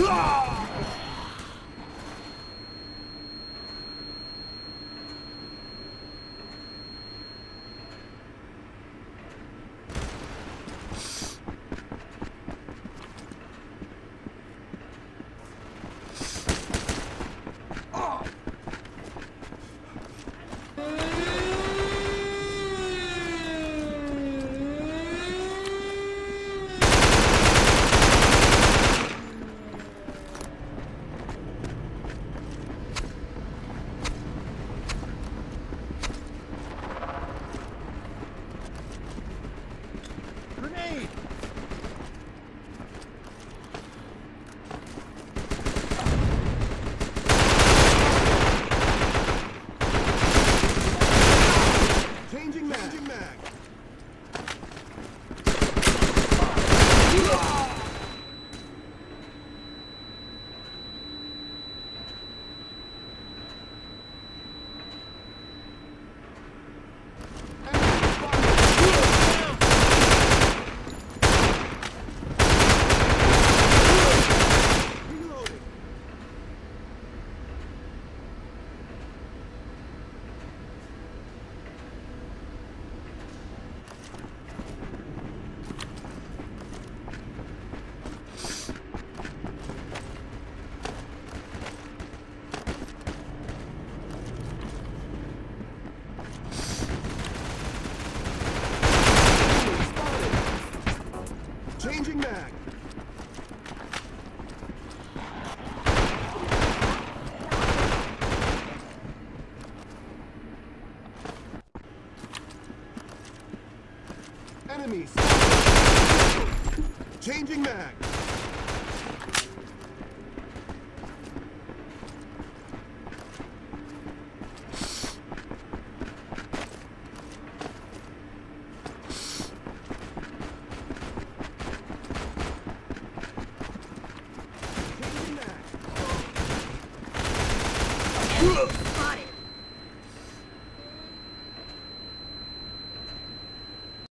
Ah! Grenade! Changing mag. Changing mag. Reloading. Changing mag. Enemies. Changing mag. Changing mag.